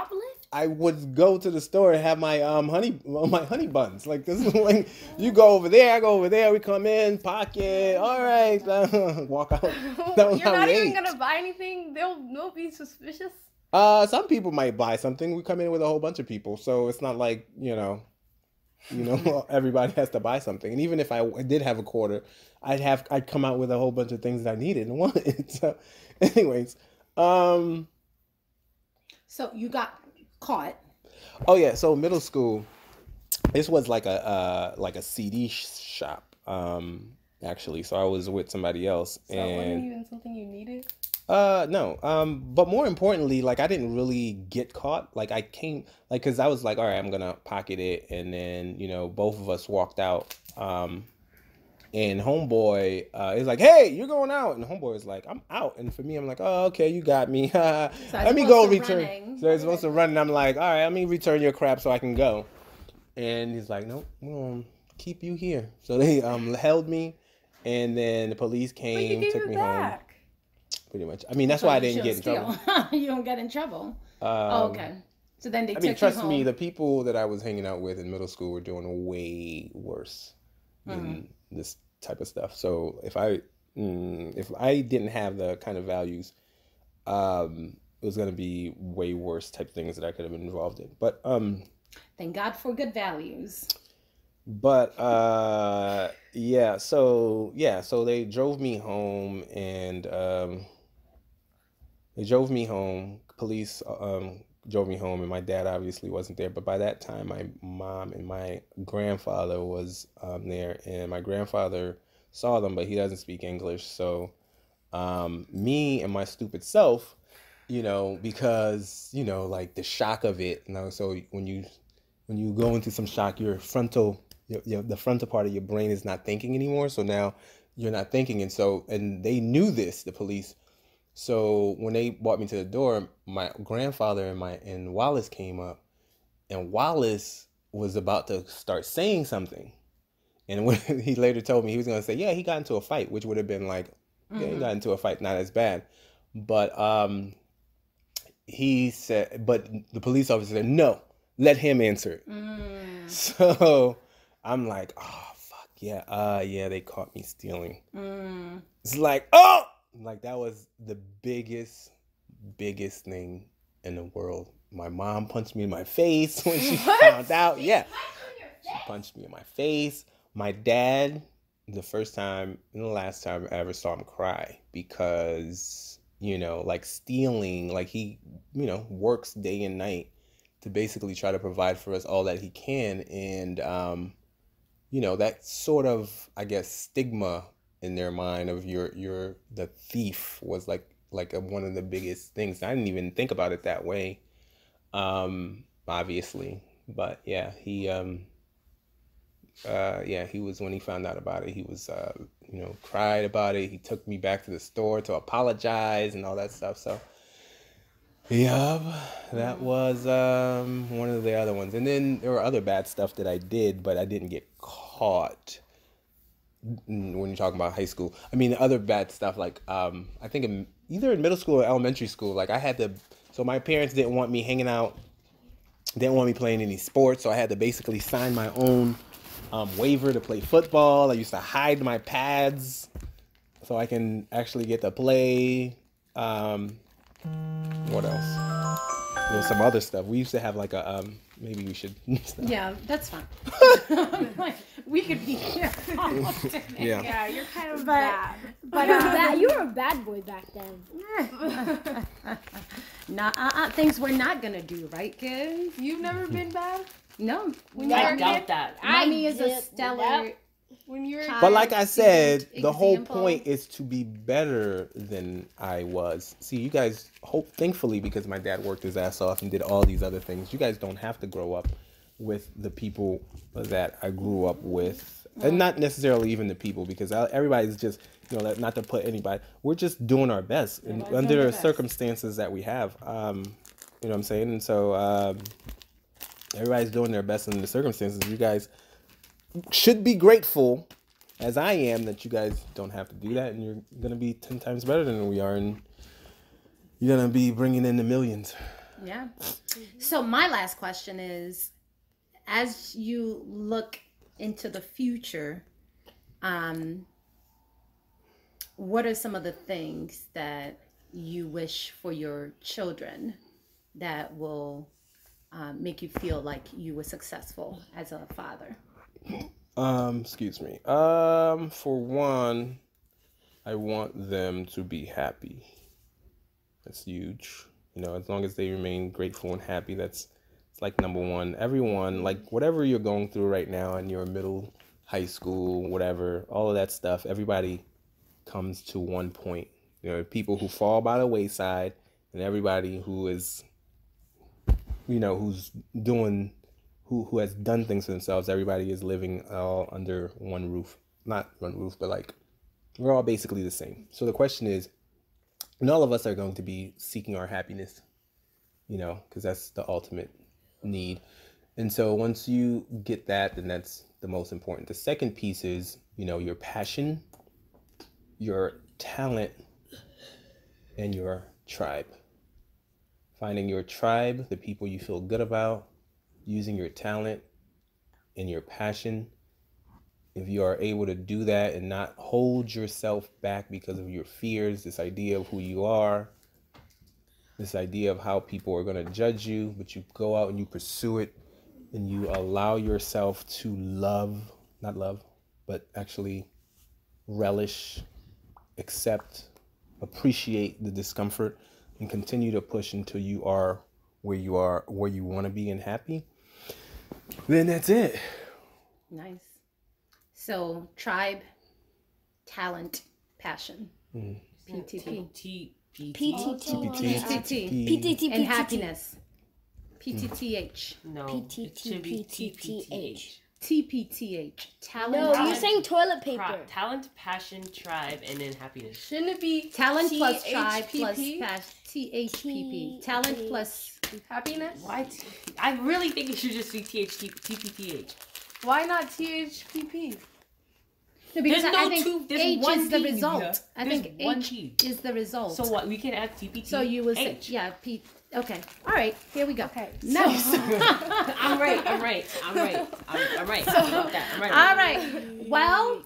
[SPEAKER 2] I would go to the store and have my um honey my honey buns. Like this is like you go over there, I go over there. We come in, pocket. All right, walk out. That was
[SPEAKER 4] you're not even
[SPEAKER 2] ate.
[SPEAKER 4] gonna buy anything. They'll they'll be suspicious.
[SPEAKER 2] Uh, some people might buy something. We come in with a whole bunch of people, so it's not like you know, you know, everybody has to buy something. And even if I did have a quarter, I'd have I'd come out with a whole bunch of things that I needed and wanted. So, anyways, um.
[SPEAKER 3] So you got caught.
[SPEAKER 2] Oh yeah, so middle school. This was like a uh, like a CD sh- shop, um, actually. So I was with somebody else,
[SPEAKER 4] So it wasn't
[SPEAKER 2] and
[SPEAKER 4] even something you needed.
[SPEAKER 2] Uh, no, um, but more importantly, like I didn't really get caught. Like I came, like, cause I was like, all right, I'm gonna pocket it, and then you know, both of us walked out. Um, and homeboy uh, is like, "Hey, you're going out," and homeboy is like, "I'm out." And for me, I'm like, "Oh, okay, you got me. Let me go return."
[SPEAKER 3] running.
[SPEAKER 2] So it's supposed to run, and I'm like, "All right, let me return your crap so I can go." And he's like, "Nope, we're gonna keep you here." So they um held me, and then the police came, took me home. Pretty much. I mean, that's why I didn't get in trouble.
[SPEAKER 3] you don't get in trouble.
[SPEAKER 2] Um,
[SPEAKER 3] oh, okay. So then they
[SPEAKER 2] I mean, trust me, the people that I was hanging out with in middle school were doing way worse than
[SPEAKER 3] Mm-hmm.
[SPEAKER 2] this type of stuff. So if I mm, if I didn't have the kind of values, um, it was gonna be way worse type things that I could have been involved in. But um,
[SPEAKER 3] Thank God for good values.
[SPEAKER 2] but uh, yeah. So yeah. So they drove me home, and um, they drove me home. Police um drove me home, and my dad obviously wasn't there. But by that time, my mom and my grandfather was um, there, and my grandfather saw them, but he doesn't speak English. So um, me and my stupid self, you know, because you know, like the shock of it. You know, so when you when you go into some shock, your frontal, your, your, the frontal part of your brain is not thinking anymore. So now you're not thinking, and so and they knew this, the police. So when they brought me to the door, my grandfather and my and Wallace came up, and Wallace was about to start saying something, and when he later told me he was going to say, yeah, he got into a fight, which would have been like, yeah, he got into a fight, not as bad, but um, he said, but the police officer said, no, let him answer it.
[SPEAKER 3] Mm.
[SPEAKER 2] So I'm like, oh fuck yeah, uh, yeah, they caught me stealing.
[SPEAKER 3] Mm.
[SPEAKER 2] It's like, oh, like that was the biggest, biggest thing in the world. My mom punched me in my face when she found out. Yeah, she punched me in my face. My dad, the first time and the last time I ever saw him cry because, you know, like stealing, like he, you know, works day and night to basically try to provide for us all that he can. And, um, you know, that sort of, I guess, stigma in their mind of your, your, the thief was like, like a, one of the biggest things. I didn't even think about it that way. Um, obviously, but yeah, he, um, uh, yeah, he was when he found out about it. He was, uh, you know, cried about it. He took me back to the store to apologize and all that stuff. So, yeah, that was um, one of the other ones. And then there were other bad stuff that I did, but I didn't get caught. When you're talking about high school, I mean, the other bad stuff like um, I think in, either in middle school or elementary school, like I had to. So my parents didn't want me hanging out didn't want me playing any sports, so I had to basically sign my own um, waiver to play football. I used to hide my pads so I can actually get to play. Um, what else? There's some other stuff. We used to have like a um, maybe we should.
[SPEAKER 3] Yeah, that's fine. Like, we could be here.
[SPEAKER 2] yeah.
[SPEAKER 4] Yeah, you're kind of
[SPEAKER 3] But-
[SPEAKER 4] bad.
[SPEAKER 3] But
[SPEAKER 1] You were,
[SPEAKER 3] uh,
[SPEAKER 1] bad, you were a bad boy back then.
[SPEAKER 3] nah, uh, uh, things we're not gonna do, right, kids?
[SPEAKER 4] You've never been bad
[SPEAKER 3] No.
[SPEAKER 4] when
[SPEAKER 5] I doubt
[SPEAKER 4] kid?
[SPEAKER 5] that.
[SPEAKER 1] I
[SPEAKER 3] Mommy is a
[SPEAKER 1] did-
[SPEAKER 3] stellar.
[SPEAKER 1] Yep.
[SPEAKER 4] When you were a
[SPEAKER 3] Child.
[SPEAKER 2] But like I said,
[SPEAKER 3] Example.
[SPEAKER 2] the whole point is to be better than I was. See, you guys hope thankfully because my dad worked his ass off and did all these other things. You guys don't have to grow up with the people that I grew up with, and not necessarily even the people because I- everybody's just you know not to put anybody. We're just doing our best and under the circumstances that we have. Um, you know what I'm saying? And so um, everybody's doing their best in the circumstances. You guys should be grateful as I am that you guys don't have to do that, and you're gonna be ten times better than we are, and you're gonna be bringing in the millions.
[SPEAKER 3] Yeah. So my last question is, as you look into the future, um, what are some of the things that you wish for your children that will um, make you feel like you were successful as a father?
[SPEAKER 2] Um, excuse me. Um, for one, I want them to be happy. That's huge. You know, as long as they remain grateful and happy, that's it's like number one. Everyone, like whatever you're going through right now in your middle, high school, whatever, all of that stuff, everybody comes to one point. You know, people who fall by the wayside and everybody who is you know, who's doing who who has done things for themselves. Everybody is living all under one roof. Not one roof, but like we're all basically the same. So the question is, and all of us are going to be seeking our happiness, you know, because that's the ultimate need. And so once you get that, then that's the most important. The second piece is, you know, your passion, your talent, and your tribe. Finding your tribe, the people you feel good about, using your talent and your passion. If you are able to do that and not hold yourself back because of your fears, this idea of who you are, this idea of how people are going to judge you, but you go out and you pursue it and you allow yourself to love, not love, but actually relish, accept, appreciate the discomfort and continue to push until you are where you are, where you want to be and happy, then that's it.
[SPEAKER 3] Nice. So tribe, talent, passion. PTP.
[SPEAKER 5] T P
[SPEAKER 1] PTT.
[SPEAKER 3] PTT.
[SPEAKER 1] PTT.
[SPEAKER 3] And happiness. PTTH.
[SPEAKER 5] No.
[SPEAKER 1] PTT,
[SPEAKER 5] it should be
[SPEAKER 1] PTTH.
[SPEAKER 3] TPTH. Talent.
[SPEAKER 1] No, you're
[SPEAKER 5] Talent.
[SPEAKER 1] saying toilet
[SPEAKER 5] Pro-
[SPEAKER 1] paper.
[SPEAKER 5] talent, passion, tribe, and then happiness.
[SPEAKER 4] Shouldn't it be
[SPEAKER 3] Talent plus tribe plus
[SPEAKER 4] THPP?
[SPEAKER 3] pas- THPP. Talent plus
[SPEAKER 4] happiness?
[SPEAKER 5] Why? T- I really think it should just be THT TPTH.
[SPEAKER 4] Why not THPP?
[SPEAKER 3] No, because
[SPEAKER 5] There's
[SPEAKER 3] I, I
[SPEAKER 5] no
[SPEAKER 3] think
[SPEAKER 5] two- there's
[SPEAKER 3] H
[SPEAKER 5] one
[SPEAKER 3] is the result.
[SPEAKER 5] Mia.
[SPEAKER 3] I
[SPEAKER 5] There's
[SPEAKER 3] think
[SPEAKER 5] one
[SPEAKER 3] H
[SPEAKER 5] P.
[SPEAKER 3] is the result.
[SPEAKER 5] So what? We can add TPT.
[SPEAKER 3] So you will say,
[SPEAKER 5] H.
[SPEAKER 3] yeah, P. Okay. All right. Here we go.
[SPEAKER 4] Okay.
[SPEAKER 3] Nice.
[SPEAKER 5] I'm right. I'm right. I'm right. I'm, I'm right. about that. I'm right.
[SPEAKER 3] All right. Well,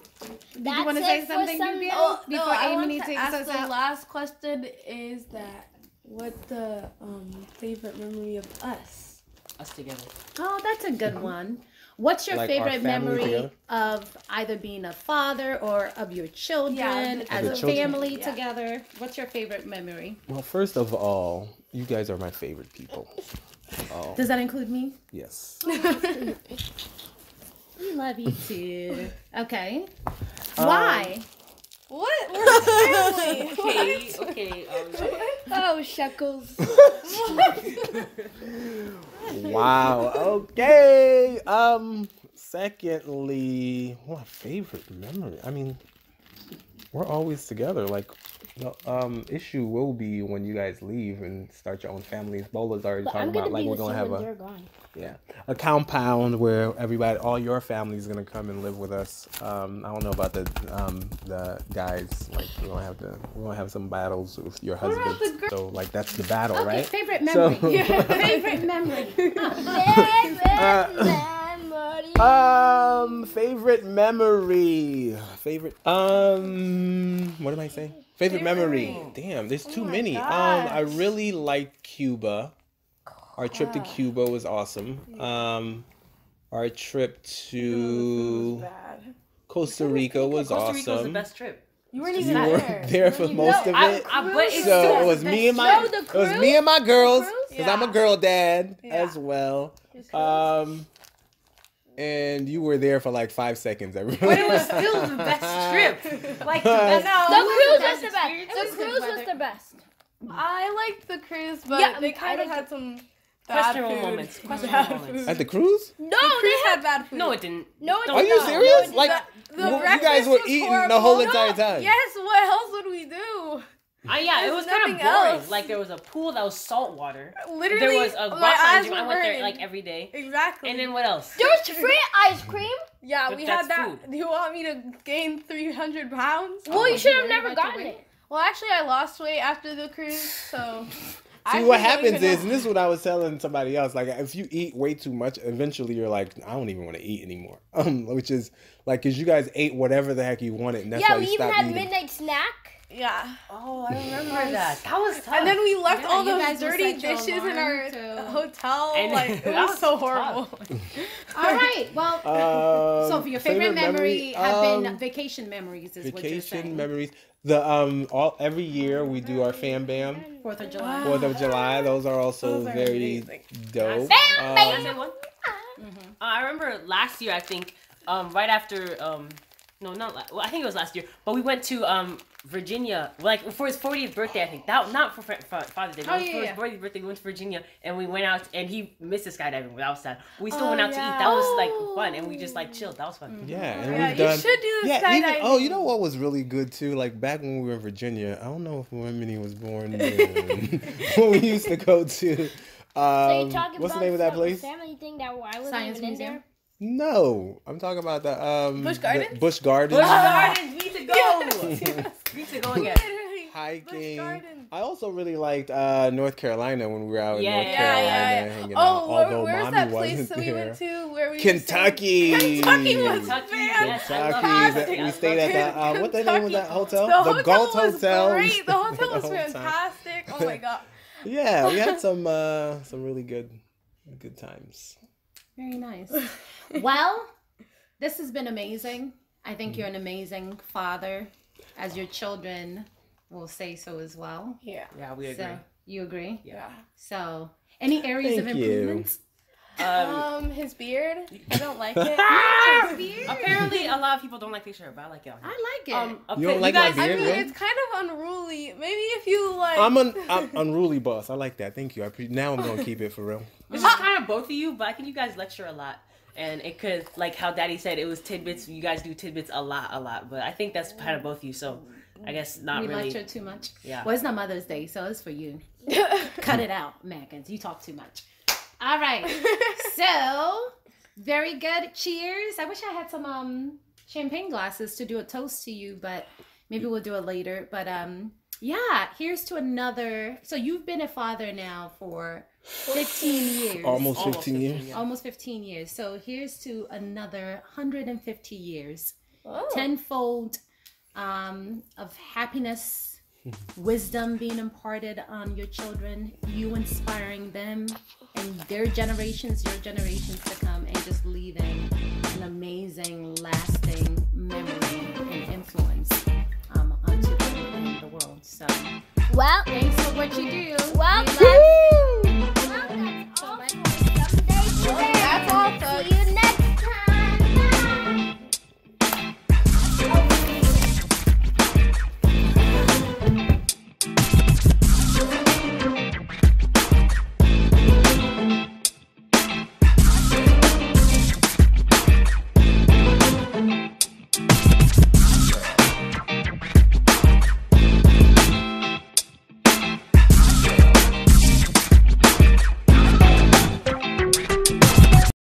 [SPEAKER 3] did
[SPEAKER 1] That's
[SPEAKER 3] you want to
[SPEAKER 1] it
[SPEAKER 3] say
[SPEAKER 1] for
[SPEAKER 3] something,
[SPEAKER 1] some-
[SPEAKER 3] Vivian?
[SPEAKER 4] Oh,
[SPEAKER 3] before
[SPEAKER 4] no, I
[SPEAKER 3] Amy
[SPEAKER 4] want
[SPEAKER 3] needs
[SPEAKER 4] to
[SPEAKER 3] to
[SPEAKER 4] ask
[SPEAKER 3] us
[SPEAKER 4] the
[SPEAKER 3] out?
[SPEAKER 4] last question is that what the um, favorite memory of us?
[SPEAKER 5] Us together.
[SPEAKER 3] Oh, that's a good one. What's your
[SPEAKER 2] Like our
[SPEAKER 3] favorite
[SPEAKER 2] family
[SPEAKER 3] memory
[SPEAKER 2] together?
[SPEAKER 3] of either being a father or of your children
[SPEAKER 4] the
[SPEAKER 3] as
[SPEAKER 2] the
[SPEAKER 3] a
[SPEAKER 2] children.
[SPEAKER 3] family
[SPEAKER 4] Yeah.
[SPEAKER 3] together? What's your favorite memory?
[SPEAKER 2] Well, first of all, you guys are my favorite people. Oh,
[SPEAKER 3] Does that include me?
[SPEAKER 2] yes.
[SPEAKER 3] We love you too. Okay.
[SPEAKER 2] Um,
[SPEAKER 3] Why?
[SPEAKER 4] What? We're family.
[SPEAKER 5] Okay. Okay. Um,
[SPEAKER 4] oh, Shekels.
[SPEAKER 2] Wow. Okay. Um. Secondly, what favorite memory? I mean, we're always together. Like, the um issue will be when you guys leave and start your own families. Bola's already
[SPEAKER 1] But
[SPEAKER 2] talking about like we're gonna have a
[SPEAKER 1] gone.
[SPEAKER 2] yeah a compound where everybody, all your family's gonna come and live with us. Um, I don't know about the um the guys. Like, we're gonna have to we're gonna have some battles with your
[SPEAKER 3] about
[SPEAKER 2] husband.
[SPEAKER 3] the
[SPEAKER 2] So like that's the battle,
[SPEAKER 3] Okay,
[SPEAKER 2] right?
[SPEAKER 3] favorite
[SPEAKER 2] So-
[SPEAKER 3] memory. favorite memory.
[SPEAKER 1] Favorite memory.
[SPEAKER 2] Um, favorite memory. Favorite. Um, what am I saying? Favorite, memory.
[SPEAKER 4] memory.
[SPEAKER 2] Damn, there's too
[SPEAKER 4] my
[SPEAKER 2] many. Um. I really liked Cuba. Our trip to Cuba was awesome. Um, our trip to. Costa Rica was awesome.
[SPEAKER 5] Costa Rica was the best trip.
[SPEAKER 4] You weren't
[SPEAKER 2] You
[SPEAKER 4] even
[SPEAKER 2] were
[SPEAKER 4] there.
[SPEAKER 2] there for most of it.
[SPEAKER 5] I, but
[SPEAKER 2] So
[SPEAKER 5] still
[SPEAKER 2] it was me and my
[SPEAKER 1] No,
[SPEAKER 2] it was me and my girls
[SPEAKER 1] cruise?
[SPEAKER 2] because I'm a girl dad
[SPEAKER 4] Yeah.
[SPEAKER 2] as well. Um, and you were there for like five seconds. Everyone.
[SPEAKER 5] But it was still the best trip. Like the
[SPEAKER 2] No.
[SPEAKER 1] The cruise was the
[SPEAKER 5] experience.
[SPEAKER 1] best. The cruise was the best.
[SPEAKER 4] I liked the cruise, but
[SPEAKER 1] Yeah,
[SPEAKER 4] they
[SPEAKER 1] I
[SPEAKER 4] kind of
[SPEAKER 1] liked
[SPEAKER 4] had some bad
[SPEAKER 5] Questionable
[SPEAKER 4] food.
[SPEAKER 5] moments. Questionable
[SPEAKER 4] Bad
[SPEAKER 5] moments.
[SPEAKER 2] At the cruise?
[SPEAKER 1] No,
[SPEAKER 4] The cruise
[SPEAKER 1] they
[SPEAKER 4] had bad food.
[SPEAKER 5] No, it didn't.
[SPEAKER 1] No, it
[SPEAKER 5] Are
[SPEAKER 2] Are
[SPEAKER 1] did
[SPEAKER 2] you serious?
[SPEAKER 1] No,
[SPEAKER 2] like
[SPEAKER 4] the
[SPEAKER 2] you- you guys were
[SPEAKER 4] was
[SPEAKER 2] eating the whole entire time.
[SPEAKER 4] Yes, what else would we do?
[SPEAKER 5] Uh, yeah, it was kind of boring.
[SPEAKER 4] else.
[SPEAKER 5] Like there was a pool that was salt water.
[SPEAKER 4] Literally,
[SPEAKER 5] There was a
[SPEAKER 4] my
[SPEAKER 5] rock
[SPEAKER 4] eyes
[SPEAKER 5] climbing gym.
[SPEAKER 4] were
[SPEAKER 5] I went there like every day.
[SPEAKER 4] Exactly.
[SPEAKER 5] And then what else?
[SPEAKER 1] There was free ice cream.
[SPEAKER 4] yeah,
[SPEAKER 5] But
[SPEAKER 4] we had that.
[SPEAKER 5] food.
[SPEAKER 4] Do you want me to gain 300 pounds?
[SPEAKER 1] Well, you
[SPEAKER 4] Oh,
[SPEAKER 1] should have never gotten it.
[SPEAKER 4] Well, actually, I lost weight after the cruise, so.
[SPEAKER 2] See what happens is, and this is what I was telling somebody else. Like, if you eat way too much, eventually you're like, I don't even want to eat anymore. Um, which is like, cause you guys ate whatever the heck you wanted, and that's
[SPEAKER 1] yeah,
[SPEAKER 2] why
[SPEAKER 1] we
[SPEAKER 2] you
[SPEAKER 1] even
[SPEAKER 2] stopped
[SPEAKER 1] had
[SPEAKER 2] eating.
[SPEAKER 1] midnight snack.
[SPEAKER 4] Yeah.
[SPEAKER 5] Oh, I remember that. That was tough.
[SPEAKER 4] And then we left
[SPEAKER 3] Yeah,
[SPEAKER 4] all those dirty dishes in our
[SPEAKER 3] alarm to-
[SPEAKER 4] hotel.
[SPEAKER 5] And
[SPEAKER 4] like, it was,
[SPEAKER 5] was
[SPEAKER 4] so
[SPEAKER 5] tough.
[SPEAKER 4] horrible.
[SPEAKER 3] All right. Well,
[SPEAKER 2] Um,
[SPEAKER 3] so your favorite, memory, have been
[SPEAKER 2] um,
[SPEAKER 3] vacation memories, is what you're
[SPEAKER 2] vacation
[SPEAKER 3] saying.
[SPEAKER 2] memories. The um, all every year we do our fam bam.
[SPEAKER 3] Fourth of July.
[SPEAKER 2] Fourth of July. Those are also
[SPEAKER 4] Those are
[SPEAKER 2] very
[SPEAKER 4] amazing.
[SPEAKER 2] dope.
[SPEAKER 1] Bam, bam.
[SPEAKER 2] Um,
[SPEAKER 5] Say one? Uh, I remember last year. I think um, right after um, no, not la- well. I think it was last year. But we went to um, Virginia, like for his 40th birthday. I think that not for, for, for Father's Day. But
[SPEAKER 3] Oh,
[SPEAKER 5] for
[SPEAKER 3] yeah,
[SPEAKER 5] his 40th birthday, we went to Virginia and we went out and he missed the skydiving. But that was sad. We still
[SPEAKER 4] Oh,
[SPEAKER 5] went out to eat.
[SPEAKER 4] yeah.
[SPEAKER 5] That was like fun and we just like chilled. That was fun.
[SPEAKER 2] Yeah, and
[SPEAKER 4] Yeah,
[SPEAKER 2] we've
[SPEAKER 4] you should do the
[SPEAKER 2] yeah, even,
[SPEAKER 4] skydiving.
[SPEAKER 2] oh, you know what was really good too? Like back when we were in Virginia, I don't know if Remini was born then. when we used to go to.
[SPEAKER 1] So
[SPEAKER 2] Um,
[SPEAKER 1] you talking
[SPEAKER 2] what's the
[SPEAKER 1] about
[SPEAKER 2] name of that place?
[SPEAKER 1] family thing that I wasn't
[SPEAKER 3] Science
[SPEAKER 1] even in there?
[SPEAKER 2] No, I'm talking about the um
[SPEAKER 4] Busch
[SPEAKER 2] the
[SPEAKER 4] Gardens?
[SPEAKER 2] Busch Gardens.
[SPEAKER 5] Busch Gardens, we need to go.
[SPEAKER 4] Yes.
[SPEAKER 5] We need to go again.
[SPEAKER 4] Literally. Busch
[SPEAKER 2] Hiking.
[SPEAKER 4] Gardens.
[SPEAKER 2] I also really liked uh, North Carolina when we were out in
[SPEAKER 5] Yeah,
[SPEAKER 2] North
[SPEAKER 5] yeah,
[SPEAKER 2] Carolina
[SPEAKER 4] yeah, yeah.
[SPEAKER 2] hanging out.
[SPEAKER 4] Oh, where,
[SPEAKER 2] Although
[SPEAKER 4] where's
[SPEAKER 2] mommy
[SPEAKER 4] that place that we
[SPEAKER 2] there.
[SPEAKER 4] went to where we
[SPEAKER 2] Kentucky.
[SPEAKER 4] Kentucky was
[SPEAKER 5] Kentucky,
[SPEAKER 4] fantastic.
[SPEAKER 5] yes, I
[SPEAKER 2] Kentucky.
[SPEAKER 5] Kentucky.
[SPEAKER 2] We stayed at the uh, what the name was that hotel?
[SPEAKER 4] The,
[SPEAKER 2] the Galt
[SPEAKER 4] hotel was
[SPEAKER 2] Hotel.
[SPEAKER 4] Great. The
[SPEAKER 2] stayed
[SPEAKER 4] hotel
[SPEAKER 2] the
[SPEAKER 4] was
[SPEAKER 2] time.
[SPEAKER 4] fantastic. Oh my god.
[SPEAKER 2] Yeah, we had some uh some really good good times.
[SPEAKER 3] Very nice. Well, this has been amazing. I think you're an amazing father, as your children will say so as well.
[SPEAKER 4] Yeah.
[SPEAKER 5] Yeah, we agree.
[SPEAKER 3] So you agree?
[SPEAKER 4] Yeah.
[SPEAKER 3] So, any areas of
[SPEAKER 2] Thank you.
[SPEAKER 3] improvement?
[SPEAKER 5] Um,
[SPEAKER 4] Um, his beard. I don't like it.
[SPEAKER 5] apparently, a lot of people don't like this shirt, but I like it.
[SPEAKER 3] I like it.
[SPEAKER 5] Um,
[SPEAKER 2] You don't like my
[SPEAKER 5] guys,
[SPEAKER 2] beard?
[SPEAKER 4] I mean,
[SPEAKER 2] really?
[SPEAKER 4] it's kind of unruly. Maybe if you like.
[SPEAKER 2] I'm an I'm unruly boss. I like that. Thank you. I pre- now I'm gonna keep it for real.
[SPEAKER 5] This is kind of both of you, but I think you guys lecture a lot. And it could, like how Daddy said, it was tidbits. You guys do tidbits a lot, a lot. But I think that's kind of both of you. So I guess not
[SPEAKER 3] we
[SPEAKER 5] really.
[SPEAKER 3] lecture too much.
[SPEAKER 5] Yeah.
[SPEAKER 3] Well, it's not Mother's Day, so it's for you. Cut it out, Megan. You talk too much. All right. so, very good. Cheers. I wish I had some um champagne glasses to do a toast to you, but maybe we'll do it later. But um, yeah, here's to another. So you've been a father now for 15 years.
[SPEAKER 2] Almost
[SPEAKER 5] Almost
[SPEAKER 2] 15 years.
[SPEAKER 5] yeah.
[SPEAKER 3] Almost 15 years. So here's to another 150 years.
[SPEAKER 4] Oh.
[SPEAKER 3] Tenfold um, of happiness, wisdom being imparted on your children, you inspiring them and their generations, your generations to come, and just leaving an amazing, lasting memory and influence um, onto the, the world. So
[SPEAKER 1] Well,
[SPEAKER 3] thanks for what you do.